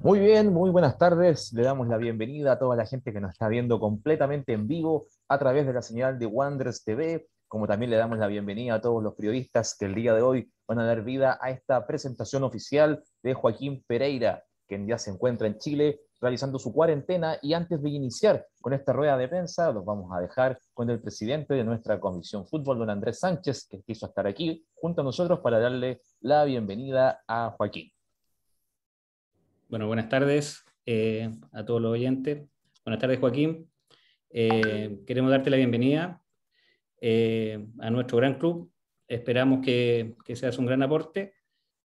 Muy bien, muy buenas tardes. Le damos la bienvenida a toda la gente que nos está viendo completamente en vivo a través de la señal de Wanderers TV, como también le damos la bienvenida a todos los periodistas que el día de hoy van a dar vida a esta presentación oficial de Joaquín Pereira, quien ya se encuentra en Chile realizando su cuarentena y antes de iniciar con esta rueda de prensa, los vamos a dejar con el presidente de nuestra Comisión Fútbol, don Andrés Sánchez, que quiso estar aquí junto a nosotros para darle la bienvenida a Joaquín. Bueno, buenas tardes eh, a todos los oyentes. Buenas tardes, Joaquín. Eh, queremos darte la bienvenida eh, a nuestro gran club. Esperamos que, que seas un gran aporte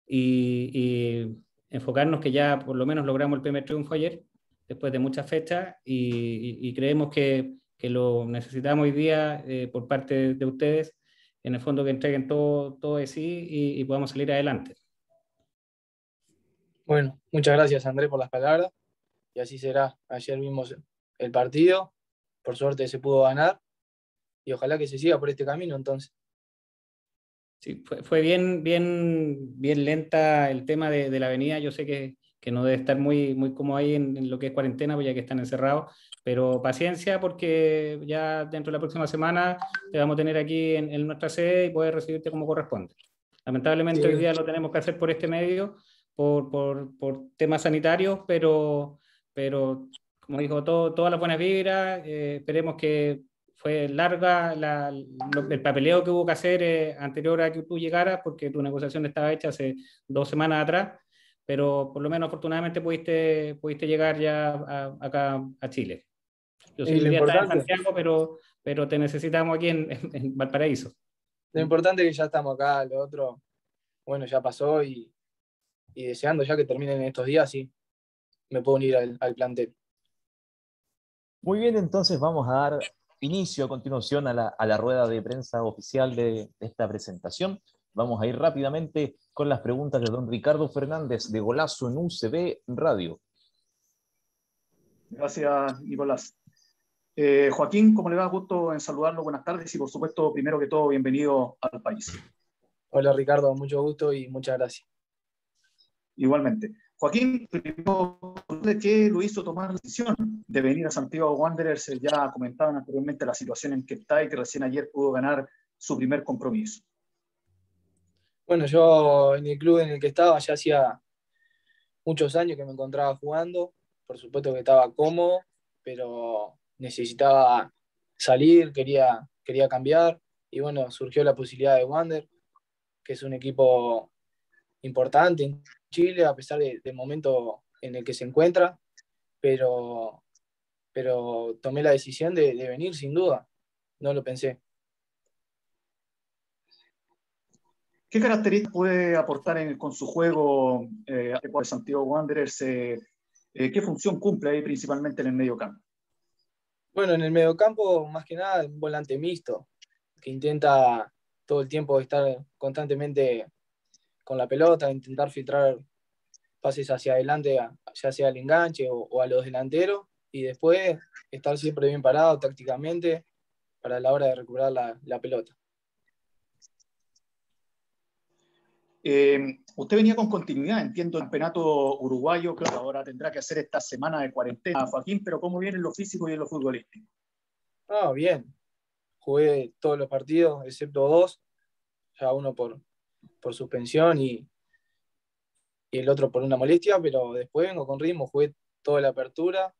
y, enfocarnos que ya por lo menos logramos el primer triunfo ayer, después de muchas fechas, y, creemos que, que, lo necesitamos hoy día por parte de ustedes, en el fondo que entreguen todo, todo de sí y, podamos salir adelante. Bueno, muchas gracias André por las palabras. Y así será. Ayer vimos el partido. Por suerte se pudo ganar. Y ojalá que se siga por este camino entonces. Sí, fue, bien, bien, bien lenta el tema de, la avenida. Yo sé que, que, no debe estar muy, muy como ahí en, lo que es cuarentena, pues ya que están encerrados. Pero paciencia porque ya dentro de la próxima semana te vamos a tener aquí en, nuestra sede y poder recibirte como corresponde. Lamentablemente hoy día lo tenemos que hacer por este medio, por, por, por temas sanitarios, pero, pero como dijo, todo, todas las buenas vibras, eh, esperemos que fue larga la, el papeleo que hubo que hacer eh, anterior a que tú llegaras, porque tu negociación estaba hecha hace dos semanas atrás, pero por lo menos afortunadamente pudiste, pudiste llegar ya acá a Chile. Yo soy de Santiago, pero, pero te necesitamos aquí en, en, Valparaíso. Lo importante es que ya estamos acá, lo otro, bueno, ya pasó y, y deseando ya que terminen estos días, sí, me puedo unir al, plantel. Muy bien, entonces vamos a dar inicio a continuación a la, rueda de prensa oficial de, esta presentación. Vamos a ir rápidamente con las preguntas de don Ricardo Fernández de Golazo en UCB Radio. Gracias, Nicolás. Eh, Joaquín, ¿cómo le va? Gusto en saludarlo. Buenas tardes y, por supuesto, primero que todo, bienvenido al país. Hola, Ricardo. Mucho gusto y muchas gracias. Igualmente. Joaquín, ¿de qué lo hizo tomar la decisión de venir a Santiago Wanderers? Ya comentaban anteriormente la situación en que está y que recién ayer pudo ganar su primer compromiso. Bueno, yo en el club en el que estaba ya hacía muchos años que me encontraba jugando. Por supuesto que estaba cómodo, pero necesitaba salir, quería, quería cambiar. Y bueno, surgió la posibilidad de Wander, que es un equipo importante en Chile, a pesar del momento en el que se encuentra, pero, pero tomé la decisión de, venir sin duda, no lo pensé. ¿Qué características puede aportar con su juego eh, Santiago Wanderers? Eh, eh, ¿Qué función cumple ahí principalmente en el medio campo? Bueno, en el medio campo, más que nada, un volante mixto, que intenta todo el tiempo estar constantemente con la pelota, intentar filtrar pases hacia adelante, ya sea al enganche o, a los delanteros, y después estar siempre bien parado tácticamente para la hora de recuperar la, pelota. Eh, usted venía con continuidad, entiendo, el campeonato uruguayo, claro, ahora tendrá que hacer esta semana de cuarentena, Joaquín, pero ¿cómo viene en lo físico y en lo futbolístico? Ah, bien. Jugué todos los partidos, excepto dos, ya uno por, por suspensión y, y el otro por una molestia, pero después vengo con ritmo, jugué toda la apertura,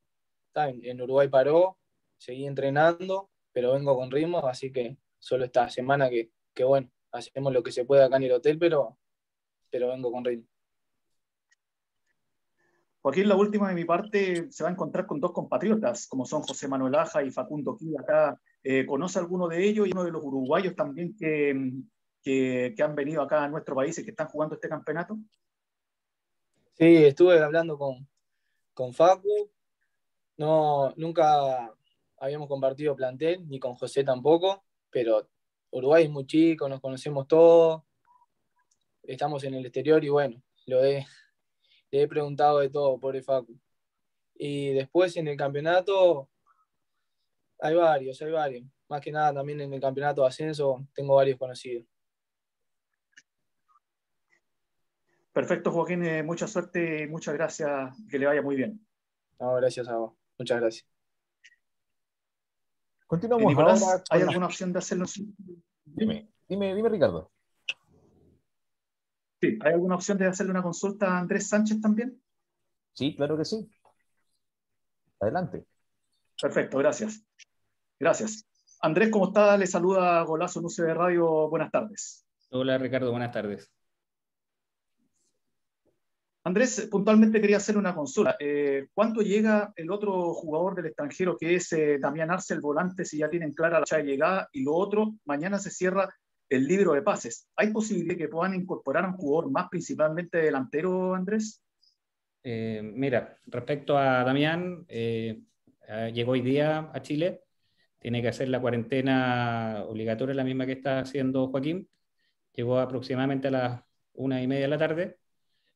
en, en Uruguay paró, seguí entrenando, pero vengo con ritmo, así que solo esta semana que, que bueno, hacemos lo que se puede acá en el hotel, pero, pero vengo con ritmo. Joaquín, la última de mi parte se va a encontrar con dos compatriotas, como son José Manuel Aja y Facundo Quilla acá. Eh, ¿Conoce alguno de ellos y uno de los uruguayos también que, que, han venido acá a nuestro país y que están jugando este campeonato? Sí, estuve hablando con, con Facu. No, nunca habíamos compartido plantel, ni con José tampoco, pero Uruguay es muy chico, nos conocemos todos, estamos en el exterior y bueno, lo he, le he preguntado de todo, por el Facu. Y después en el campeonato hay varios, hay varios. Más que nada también en el campeonato de ascenso tengo varios conocidos. Perfecto, Joaquín. Eh, mucha suerte y muchas gracias. Que le vaya muy bien. No, gracias a vos. Muchas gracias. Continuamos. Nicolás, ¿hay alguna opción de hacerlo? Dime, dime, dime, Ricardo. Sí, ¿hay alguna opción de hacerle una consulta a Andrés Sánchez también? Sí, claro que sí. Adelante. Perfecto, gracias. Gracias. Andrés, ¿cómo está? Le saluda Golazo en UCB Radio. Buenas tardes. Hola, Ricardo. Buenas tardes. Andrés, puntualmente quería hacer una consulta. Eh, ¿Cuándo llega el otro jugador del extranjero que es eh, Damián Arce, el volante, si ya tienen clara la llegada? Y lo otro, mañana se cierra el libro de pases. ¿Hay posibilidad que puedan incorporar a un jugador más, principalmente delantero, Andrés? Eh, mira, respecto a Damián, llegó hoy día a Chile, tiene que hacer la cuarentena obligatoria, la misma que está haciendo Joaquín. Llegó aproximadamente a las una y media de la tarde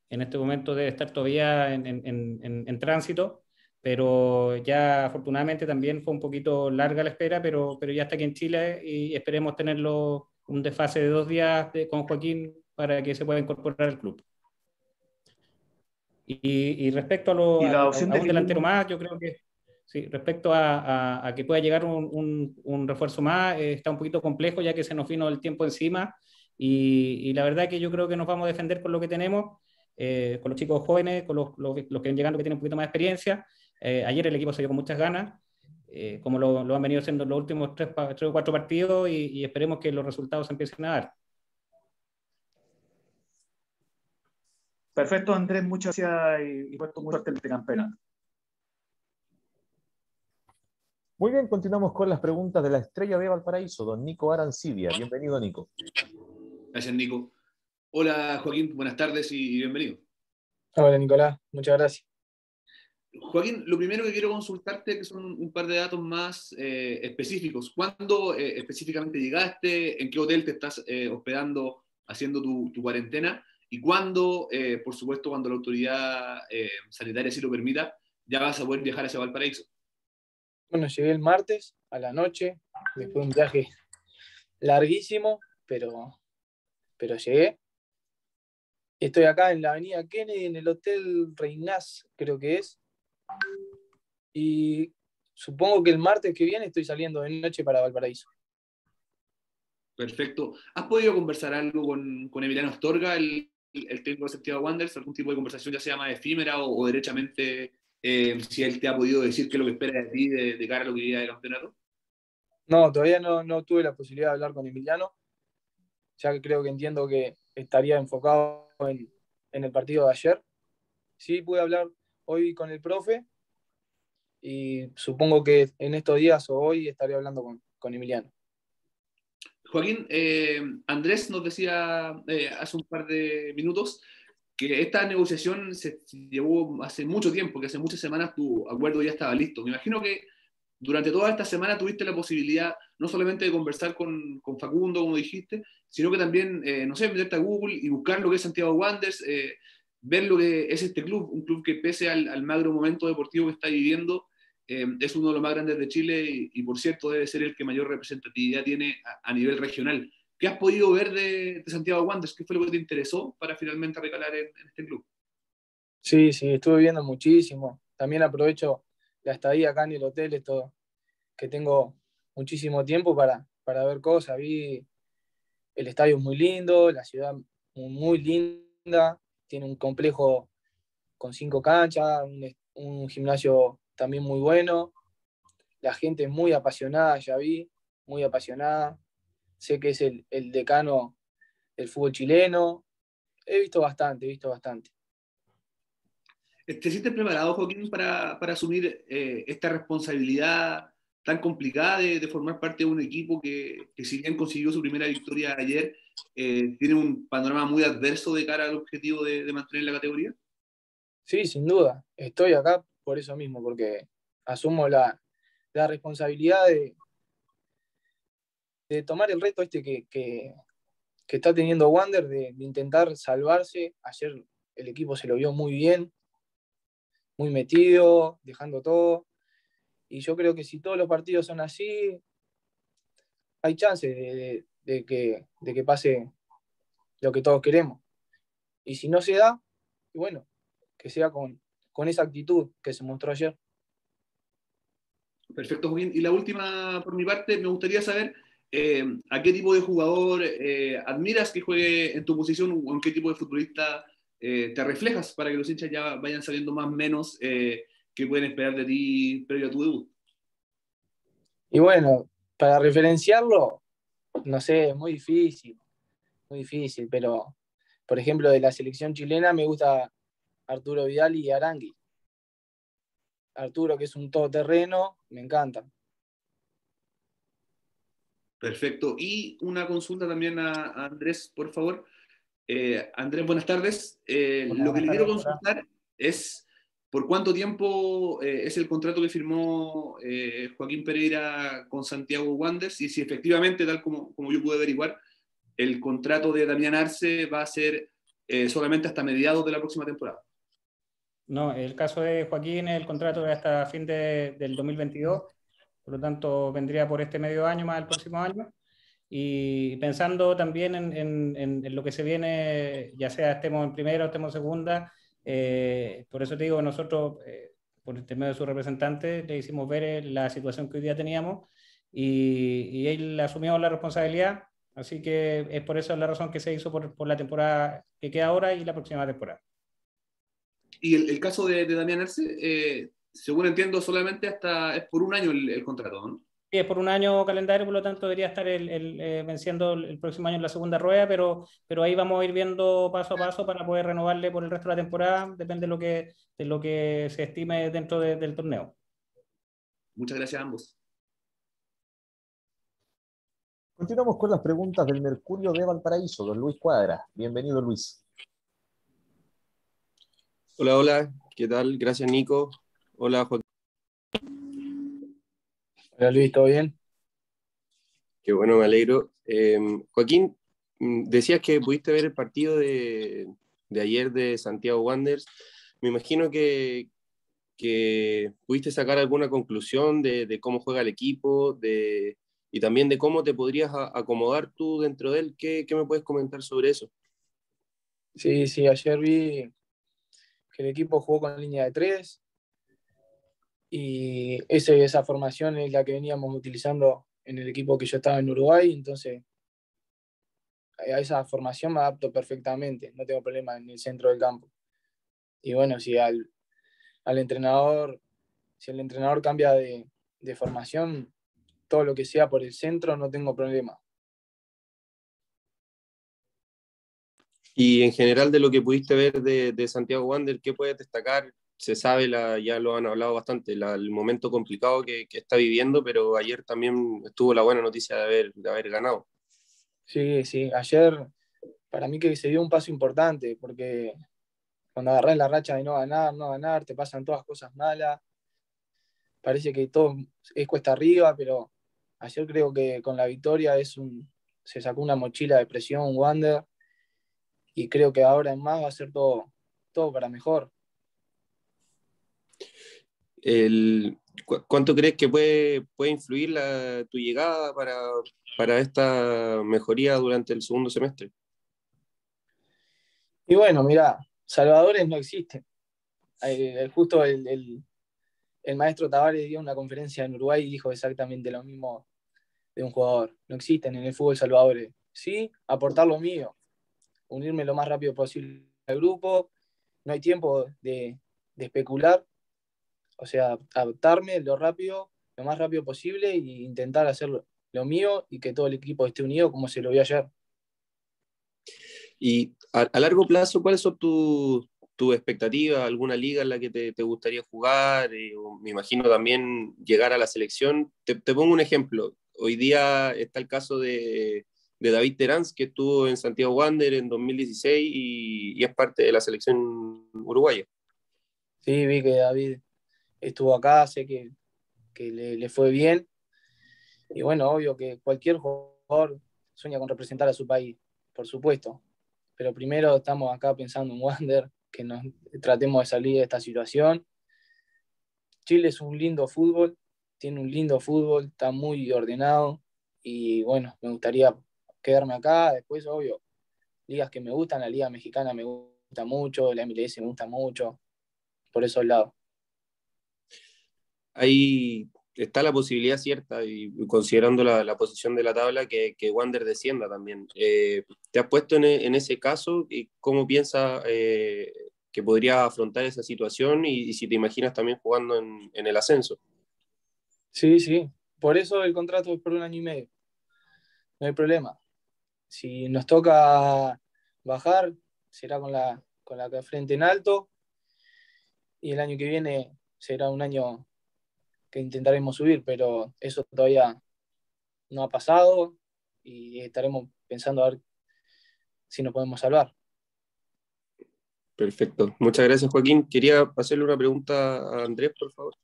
en este momento debe estar todavía en, tránsito, pero ya afortunadamente también fue un poquito larga la espera, pero, pero ya está aquí en Chile y esperemos tenerlo un desfase de dos días con Joaquín para que se pueda incorporar al club. Y, respecto a, lo, un delantero más, yo creo que sí, respecto a, que pueda llegar un, refuerzo más, eh, está un poquito complejo ya que se nos vino el tiempo encima y, y, la verdad que yo creo que nos vamos a defender con lo que tenemos eh, con los chicos jóvenes, con los, los, que van llegando que tienen un poquito más de experiencia. Eh, ayer el equipo se dio con muchas ganas, eh, como lo, lo, han venido haciendo en los últimos tres, tres o cuatro partidos y, esperemos que los resultados empiecen a dar. Perfecto, Andrés, muchas gracias y, y puesto mucho en este campeonato. Muy bien, continuamos con las preguntas de la estrella de Valparaíso, don Nico Arancibia. Bienvenido, Nico. Gracias, Nico. Hola Joaquín, buenas tardes y bienvenido. Hola Nicolás, muchas gracias. Joaquín, lo primero que quiero consultarte que son un par de datos más eh, específicos. ¿Cuándo eh, específicamente llegaste? ¿En qué hotel te estás eh, hospedando haciendo tu, cuarentena? ¿Y cuándo, por supuesto, cuando la autoridad sanitaria sí lo permita, ya vas a poder viajar hacia Valparaíso? Bueno, llegué el martes a la noche, después de un viaje larguísimo, pero, pero llegué. Estoy acá en la avenida Kennedy, en el Hotel Reinaz, creo que es. Y supongo que el martes que viene estoy saliendo de noche para Valparaíso. Perfecto. ¿Has podido conversar algo con, con Emiliano Astorga, el, el técnico de Santiago Wanderers? ¿Algún tipo de conversación ya sea más efímera o, derechamente eh, si él te ha podido decir qué es lo que espera de ti de, cara a lo que iría de campeonato? No, todavía no, no tuve la posibilidad de hablar con Emiliano, ya que creo que entiendo que estaría enfocado en, el partido de ayer. Sí, pude hablar hoy con el profe y supongo que en estos días o hoy estaré hablando con, Emiliano. Joaquín, eh, Andrés nos decía eh, hace un par de minutos que esta negociación se llevó hace mucho tiempo, que hace muchas semanas tu acuerdo ya estaba listo. Me imagino que durante toda esta semana tuviste la posibilidad no solamente de conversar con, con Facundo, como dijiste, sino que también, eh, no sé, meterte a Google y buscar lo que es Santiago Wanderers, eh, ver lo que es este club, un club que pese al, magro momento deportivo que está viviendo, eh, es uno de los más grandes de Chile y, por cierto debe ser el que mayor representatividad tiene a, nivel regional. ¿Qué has podido ver de, Santiago Wanderers? ¿Qué fue lo que te interesó para finalmente recalar en, en este club? Sí, sí, estuve viendo muchísimo. También aprovecho la estadía acá en el hotel, esto, que tengo muchísimo tiempo para, para ver cosas. Vi el estadio muy lindo, la ciudad muy linda, tiene un complejo con cinco canchas, un, gimnasio también muy bueno. La gente muy apasionada, ya vi, muy apasionada. Sé que es el, decano del fútbol chileno. He visto bastante, he visto bastante. ¿Te sientes preparado, Joaquín, para, asumir eh, esta responsabilidad tan complicada de, formar parte de un equipo que, si bien consiguió su primera victoria ayer, eh, tiene un panorama muy adverso de cara al objetivo de, mantener la categoría? Sí, sin duda. Estoy acá por eso mismo, porque asumo la, responsabilidad de, de, tomar el reto este que, que, está teniendo Wander, de, de intentar salvarse. Ayer el equipo se lo vio muy bien, muy metido, dejando todo. Y yo creo que si todos los partidos son así, hay chances de, que, de que pase lo que todos queremos. Y si no se da, bueno, que sea con, con esa actitud que se mostró ayer. Perfecto, Joaquín. Y la última, por mi parte, me gustaría saber eh, a qué tipo de jugador eh, admiras que juegue en tu posición o en qué tipo de futbolista eh, te reflejas para que los hinchas ya vayan sabiendo más o menos qué pueden esperar de ti previo a tu debut. Y bueno, para referenciarlo, no sé, es muy difícil, muy difícil, pero por ejemplo de la selección chilena me gusta Arturo Vidal y Arangui. Arturo, que es un todoterreno, me encanta. Perfecto. Y una consulta también a, Andrés, por favor. Eh, Andrés, buenas tardes. Eh, lo que le quiero consultar es por cuánto tiempo eh, es el contrato que firmó Joaquín Pereira con Santiago Wanderers y si efectivamente, tal como, como yo pude averiguar, el contrato de Damián Arce va a ser solamente hasta mediados de la próxima temporada. No, el caso de Joaquín, el contrato es hasta fin de, del 2022 por lo tanto vendría por este medio año más el próximo año. Y pensando también en, lo que se viene, ya sea estemos en primera o estemos en segunda, eh, por eso te digo, nosotros, eh, por el tema de su representante, le hicimos ver eh, la situación que hoy día teníamos y, y él asumió la responsabilidad, así que es por eso la razón que se hizo por, la temporada que queda ahora y la próxima temporada. Y el, caso de, de Damián Arce, según entiendo, solamente hasta es por un año el, contrato, ¿no? Sí, es por un año calendario, por lo tanto debería estar el, eh, venciendo el próximo año en la segunda rueda, pero, pero ahí vamos a ir viendo paso a paso para poder renovarle por el resto de la temporada, depende de lo que, de lo que se estime dentro del torneo. Muchas gracias a ambos. Continuamos con las preguntas del Mercurio de Valparaíso, don Luis Cuadra. Bienvenido, Luis. Hola, hola, ¿qué tal? Gracias, Nico. Hola, Joaquín. Hola, Luis, ¿todo bien? Qué bueno, me alegro. Em, Joaquín, mm, decías que pudiste ver el partido de, ayer de Santiago Wanderers. Me imagino que, pudiste sacar alguna conclusión de, cómo juega el equipo de, y también de cómo te podrías acomodar tú dentro de él. ¿Qué, ¿Qué, me puedes comentar sobre eso? Sí, sí, ayer vi que el equipo jugó con línea de tres, y ese, esa formación es la que veníamos utilizando en el equipo que yo estaba en Uruguay, entonces a esa formación me adapto perfectamente, no tengo problema en el centro del campo. Y bueno, si al, al entrenador, si el entrenador cambia de, de, formación, todo lo que sea por el centro, no tengo problema. Y en general de lo que pudiste ver de, de Santiago Wander, ¿qué puedes destacar se sabe, la, ya lo han hablado bastante, el momento complicado que, está viviendo, pero ayer también estuvo la buena noticia de haber, de haber ganado. Sí, sí, ayer para mí que se dio un paso importante, porque cuando agarrás la racha de no ganar, no ganar, te pasan todas cosas malas, parece que todo es cuesta arriba, pero ayer creo que con la victoria es un, se sacó una mochila de presión Wander, y creo que ahora en más va a ser todo, todo para mejor. ¿Cuánto crees que puede, puede influir tu llegada para, para, esta mejoría durante el segundo semestre? Y bueno, mira, salvadores no existen. Eh, justo el, el, el, maestro Tavares dio una conferencia en Uruguay y dijo exactamente lo mismo de un jugador. No existen en el fútbol salvadores. Sí, aportar lo mío, unirme lo más rápido posible al grupo. No hay tiempo de, de especular o sea, adaptarme lo rápido, lo más rápido posible e intentar hacer lo mío y que todo el equipo esté unido como se lo vi ayer. Y a, largo plazo, ¿cuáles son tus tu expectativas? ¿Alguna liga en la que te, gustaría jugar? Eh, me imagino también llegar a la selección. Te, pongo un ejemplo. Hoy día está el caso de, David Terán, que estuvo en Santiago Wander en 2016 y, y, es parte de la selección uruguaya. Sí, vi que David estuvo acá, sé que, le, fue bien. Y bueno, obvio que cualquier jugador sueña con representar a su país, por supuesto. Pero primero estamos acá pensando en Wander, que nos tratemos de salir de esta situación. Chile es un lindo fútbol, tiene un lindo fútbol, está muy ordenado y bueno, me gustaría quedarme acá. Después, obvio, ligas que me gustan, la Liga Mexicana me gusta mucho, la MLS me gusta mucho, por esos lados. Ahí está la posibilidad cierta, y considerando la, posición de la tabla, que, Wander descienda también. Eh, ¿Te has puesto en, ese caso y cómo piensas eh, que podría afrontar esa situación y, si te imaginas también jugando en, en, el ascenso? Sí, sí, por eso el contrato es por un año y medio. No hay problema. Si nos toca bajar, será con la, con la frente en alto. Y el año que viene será un año que intentaremos subir, pero eso todavía no ha pasado y estaremos pensando a ver si nos podemos salvar. Perfecto. Muchas gracias, Joaquín. Quería hacerle una pregunta a Andrés, por favor.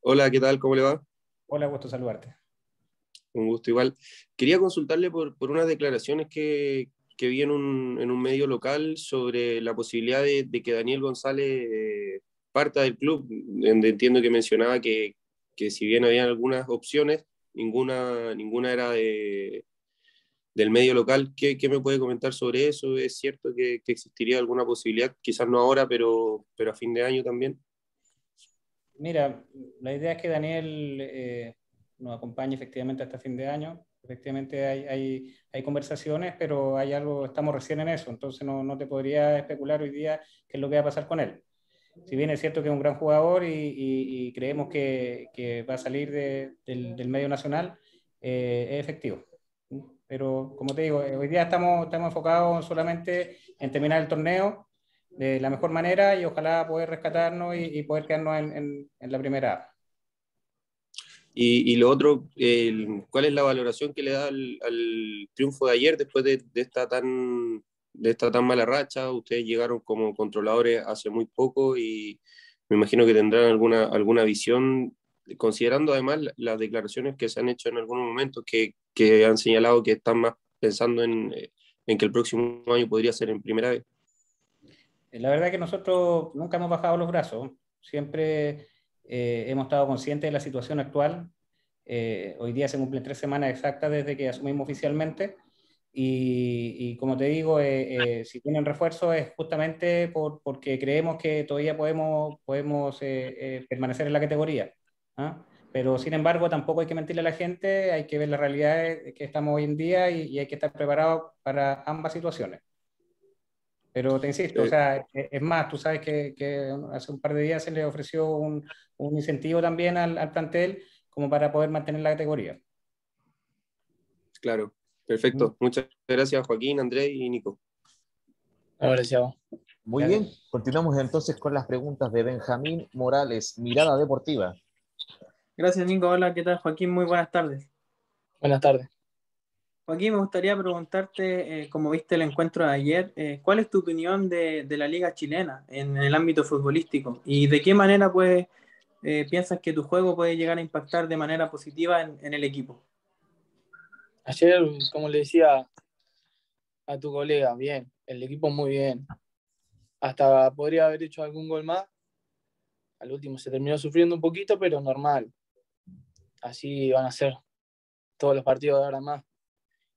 Hola, ¿qué tal? ¿Cómo le va? Hola, gusto saludarte. Un gusto igual. Quería consultarle por, por unas declaraciones que, que vi en un, en un, medio local sobre la posibilidad de, de que Daniel González eh, parta del club. Entiendo que mencionaba que, que, si bien había algunas opciones, ninguna, ninguna era de, del medio local. ¿Qué, ¿Qué, me puede comentar sobre eso? ¿Es cierto que, existiría alguna posibilidad, quizás no ahora, pero, pero a fin de año también? Mira, la idea es que Daniel eh, nos acompaña efectivamente hasta fin de año. Efectivamente hay, hay, hay, conversaciones, pero hay algo, estamos recién en eso, entonces no, no, te podría especular hoy día qué es lo que va a pasar con él. Si bien es cierto que es un gran jugador y, creemos que, va a salir de, del, medio nacional, eh, es efectivo. Pero como te digo, hoy día estamos, estamos enfocados solamente en terminar el torneo de la mejor manera y ojalá poder rescatarnos y, poder quedarnos en, en, la primera y, lo otro, ¿cuál es la valoración que le da al, triunfo de ayer después de, de, esta tan, de esta tan mala racha? Ustedes llegaron como controladores hace muy poco y me imagino que tendrán alguna, alguna visión, considerando además las declaraciones que se han hecho en algunos momentos que, que han señalado que están más pensando en, en que el próximo año podría ser en primera vez. La verdad es que nosotros nunca hemos bajado los brazos, siempre eh, hemos estado conscientes de la situación actual. Eh, hoy día se cumplen tres semanas exactas desde que asumimos oficialmente. Y, y como te digo, eh, si tienen refuerzo es justamente por, porque creemos que todavía podemos, podemos permanecer en la categoría. ¿ah? Pero sin embargo, tampoco hay que mentirle a la gente, hay que ver la realidad que estamos hoy en día y, y hay que estar preparados para ambas situaciones. Pero te insisto, o sea, e, es más, tú sabes que, que, hace un par de días se le ofreció un, un incentivo también al, al, plantel como para poder mantener la categoría. Claro, perfecto. Muchas gracias Joaquín, Andrés y Nico. Gracias. Muy bien, continuamos entonces con las preguntas de Benjamín Morales, Mirada Deportiva. Gracias Nico, hola, ¿qué tal Joaquín? Muy buenas tardes. Buenas tardes. Joaquín, me gustaría preguntarte, eh, como viste el encuentro de ayer, eh, ¿cuál es tu opinión de, de, la liga chilena en el ámbito futbolístico? ¿Y de qué manera pues, eh, piensas que tu juego puede llegar a impactar de manera positiva en, en, el equipo? Ayer, como le decía a tu colega, bien, el equipo muy bien. Hasta podría haber hecho algún gol más. Al último se terminó sufriendo un poquito, pero normal. Así van a ser todos los partidos de ahora más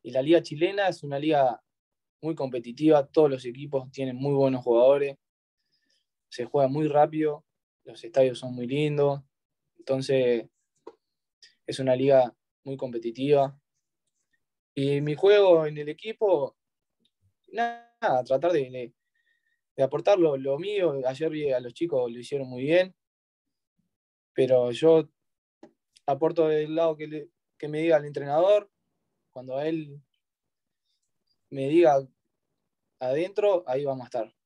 y la liga chilena es una liga muy competitiva, todos los equipos tienen muy buenos jugadores, se juega muy rápido, los estadios son muy lindos, entonces es una liga muy competitiva. Y mi juego en el equipo, nada, tratar de, de, aportar lo, mío. Ayer vi a los chicos, lo hicieron muy bien, pero yo aporto del lado que, que me diga el entrenador cuando él me diga adentro, ahí vamos a estar.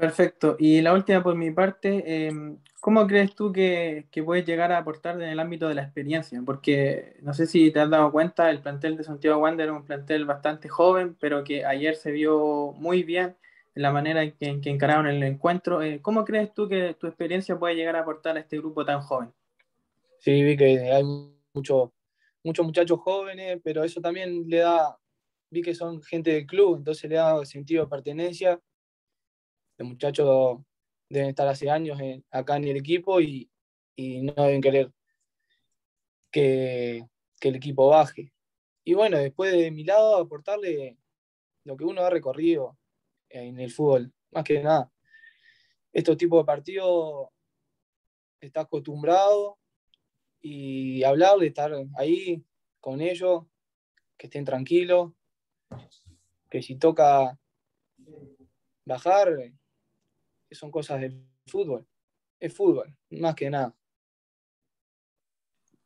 Perfecto. Y la última por mi parte, em, ¿cómo crees tú que, que, puedes llegar a aportar en el ámbito de la experiencia? Porque no sé si te has dado cuenta, el plantel de Santiago Wander es un plantel bastante joven, pero que ayer se vio muy bien en la manera en que, en que encararon el encuentro. Eh, ¿Cómo crees tú que tu experiencia puede llegar a aportar a este grupo tan joven? Sí, vi que hay mucho, muchos muchachos jóvenes, pero eso también le da, vi que son gente del club, entonces le da sentido de pertenencia. Los muchachos deben estar hace años acá en el equipo y, no deben querer que, el equipo baje. Y bueno, después de mi lado, aportarle lo que uno ha recorrido en el fútbol, más que nada. Estos tipos de partidos está acostumbrado y hablarle, estar ahí con ellos, que estén tranquilos, que si toca bajar, son cosas del fútbol. Es fútbol, más que nada.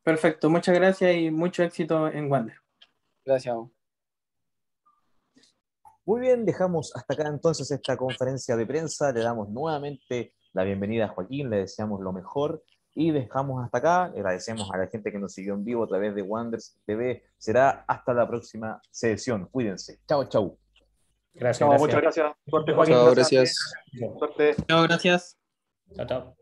Perfecto, muchas gracias y mucho éxito en Wander. Gracias. Muy bien, dejamos hasta acá entonces esta conferencia de prensa. Le damos nuevamente la bienvenida a Joaquín, le deseamos lo mejor y dejamos hasta acá. Agradecemos a la gente que nos siguió en vivo a través de Wanders TV. Será hasta la próxima sesión. Cuídense. Chao, chao. Gracias, Muchas gracias. Suerte, Joaquín. Chao, gracias. Suerte. Chao, gracias. Chao, chao.